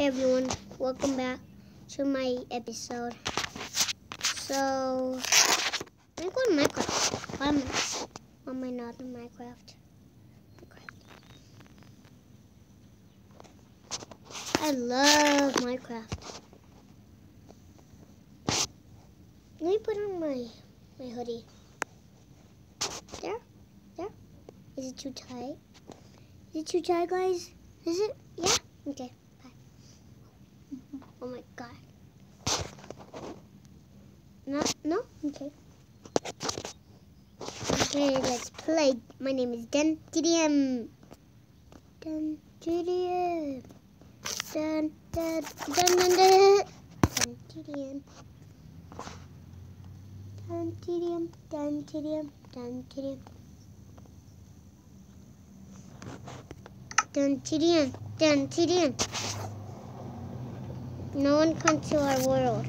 Hey everyone, welcome back to my episode. So, I'm going to Minecraft. Why am, I not in Minecraft? Minecraft. I love Minecraft. Let me put on my my hoodie. There, there. Is it too tight? Is it too tight, guys? Is it? Yeah. Okay. Oh my god. No, no? Okay. Okay, let's play. My name is Den TDM. Den TDM. Den, den, den, den. Den TDM. Den TDM. Den TDM. Den TDM. No one comes to our world.